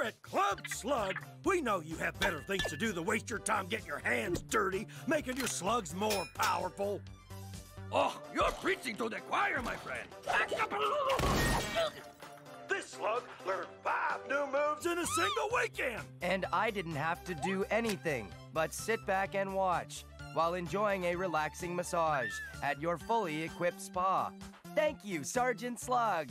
Here at Club Slug, we know you have better things to do than waste your time getting your hands dirty, making your slugs more powerful. Oh, you're preaching to the choir, my friend. This slug learned five new moves in a single weekend. And I didn't have to do anything but sit back and watch while enjoying a relaxing massage at your fully equipped spa. Thank you, Sergeant Slug.